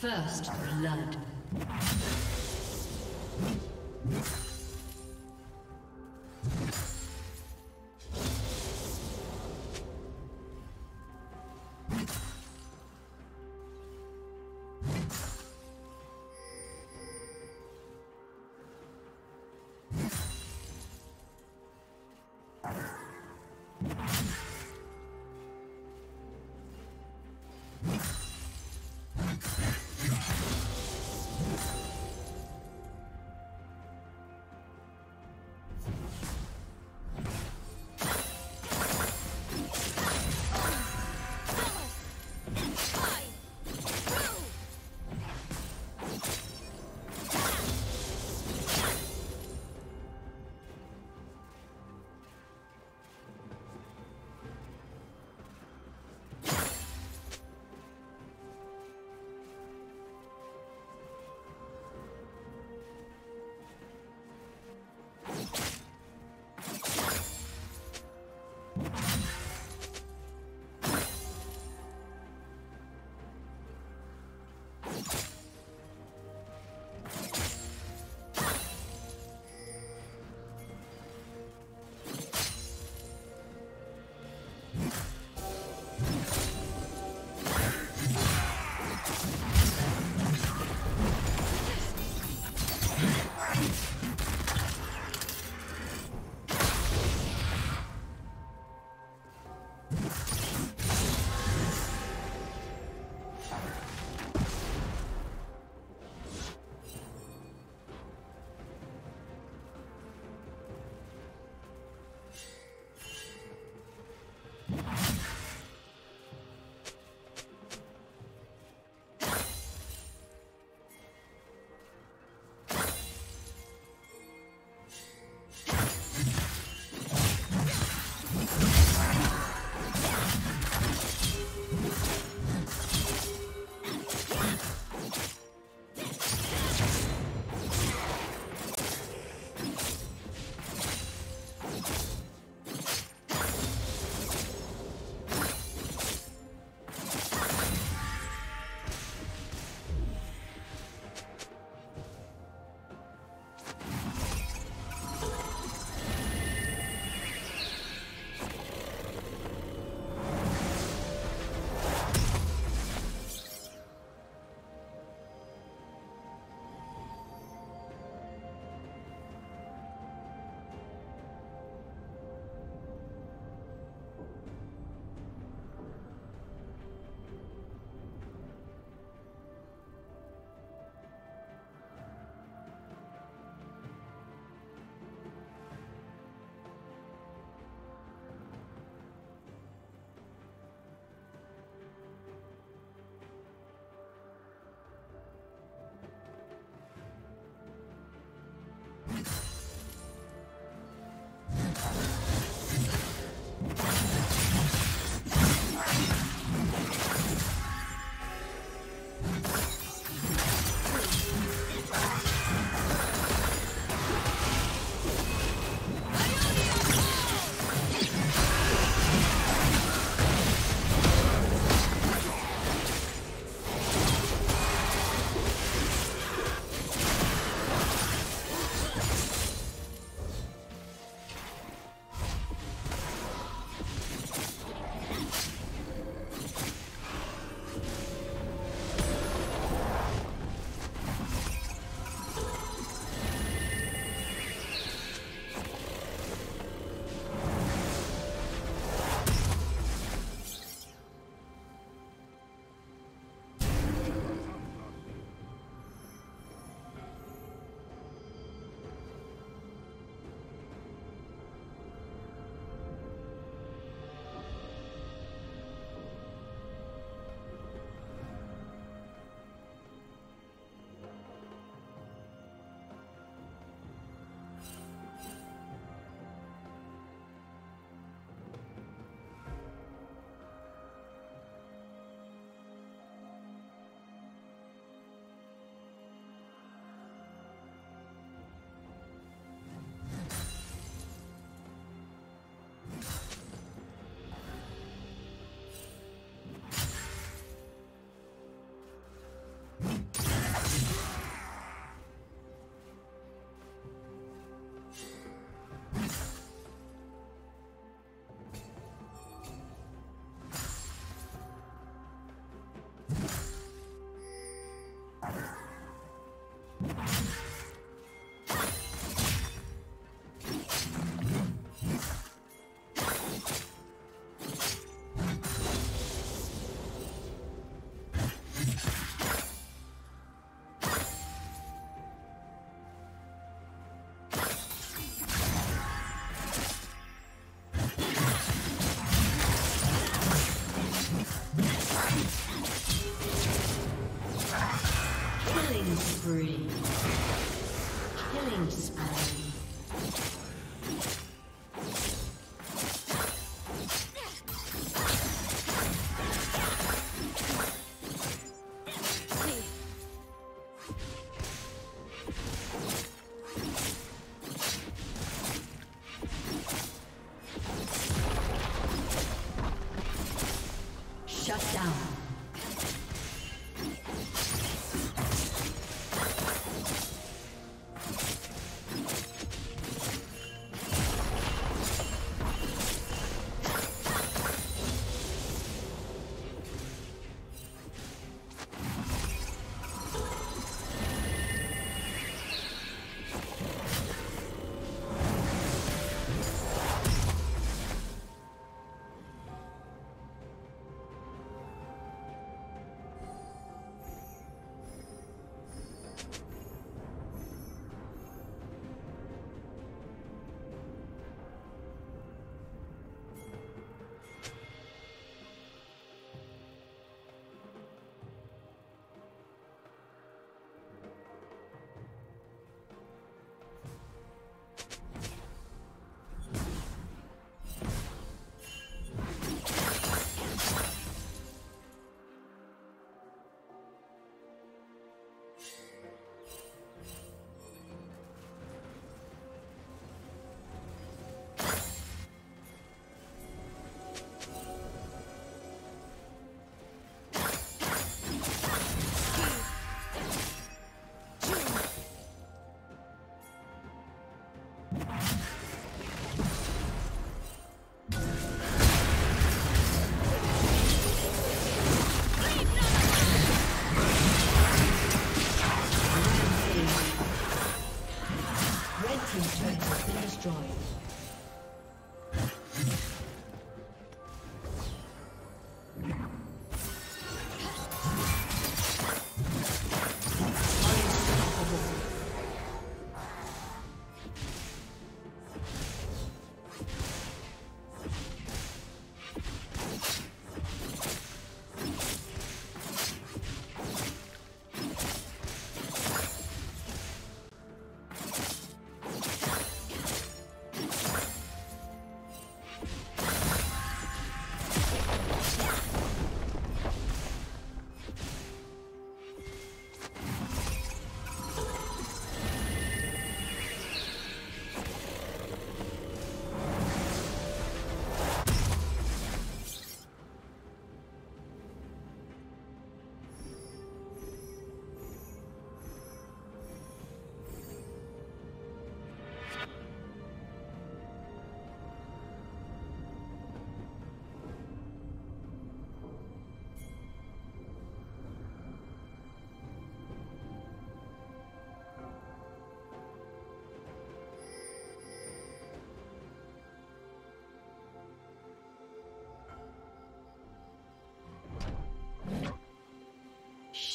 First blood. Yeah.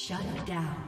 Shut down.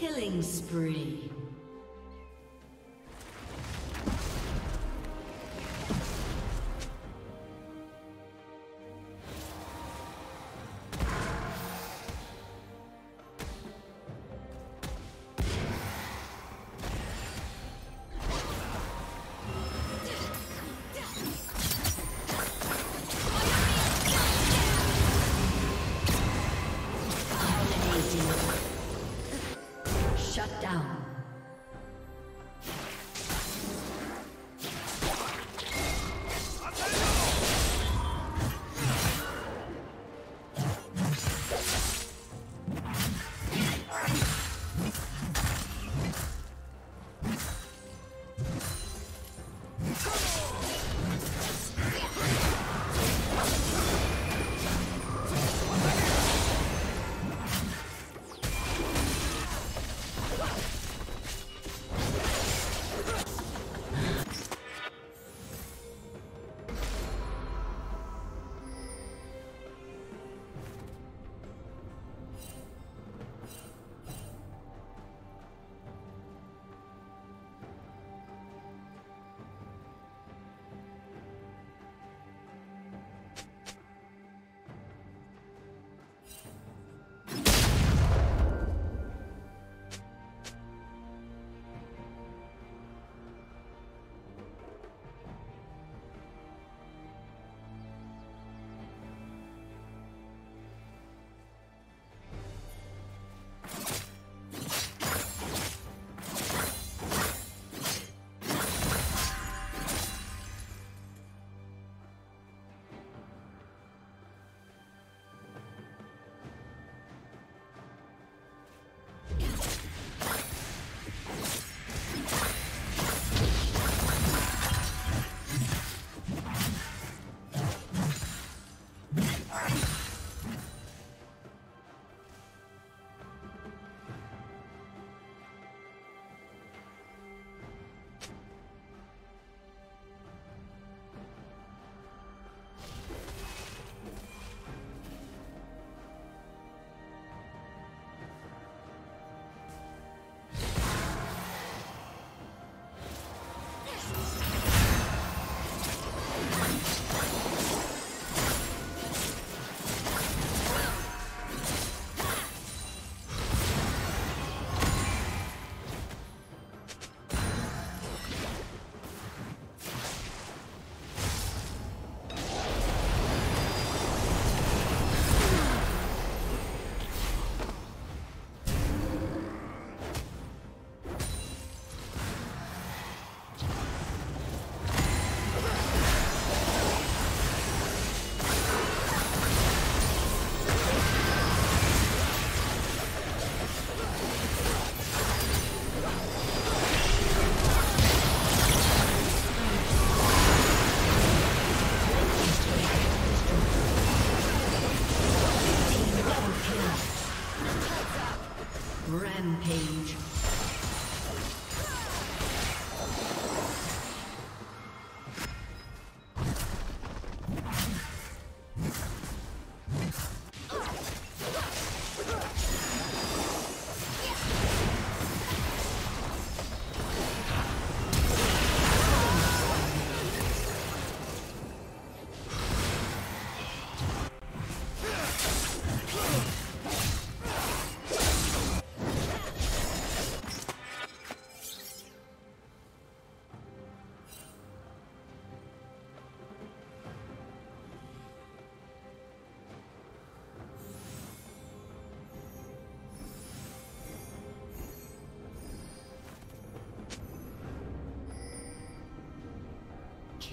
Killing spree.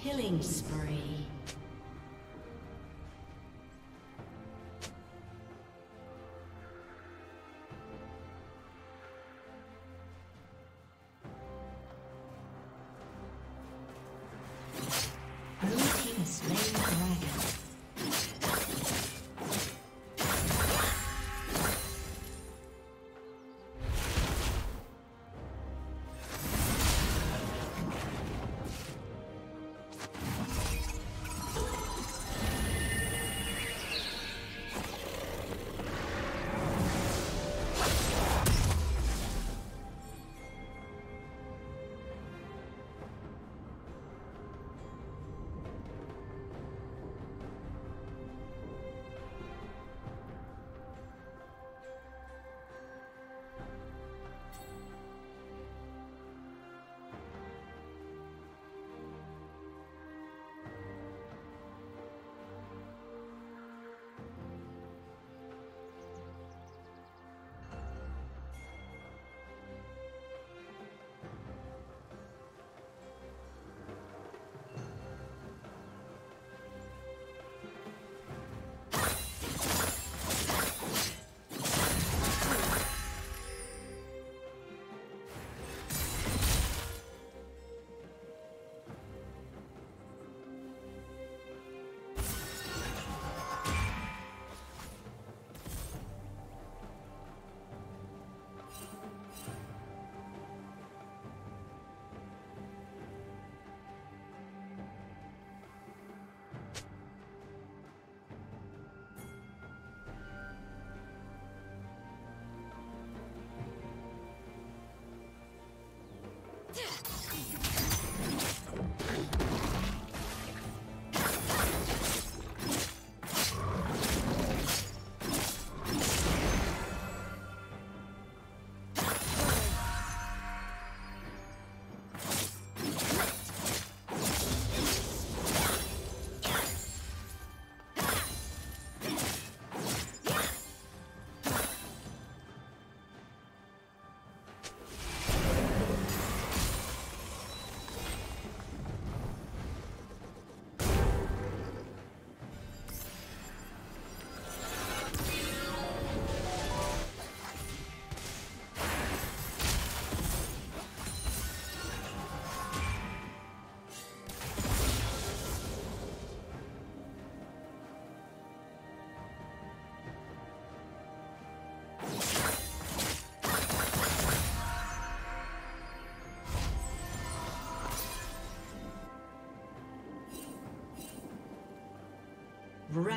Killing spree.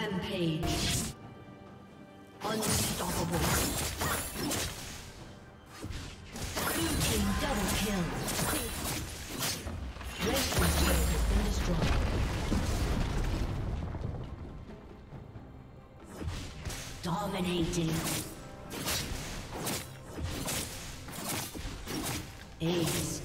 Rampage. Unstoppable. Blue team double kill. Red turret has been destroyed. Dominating. Ace.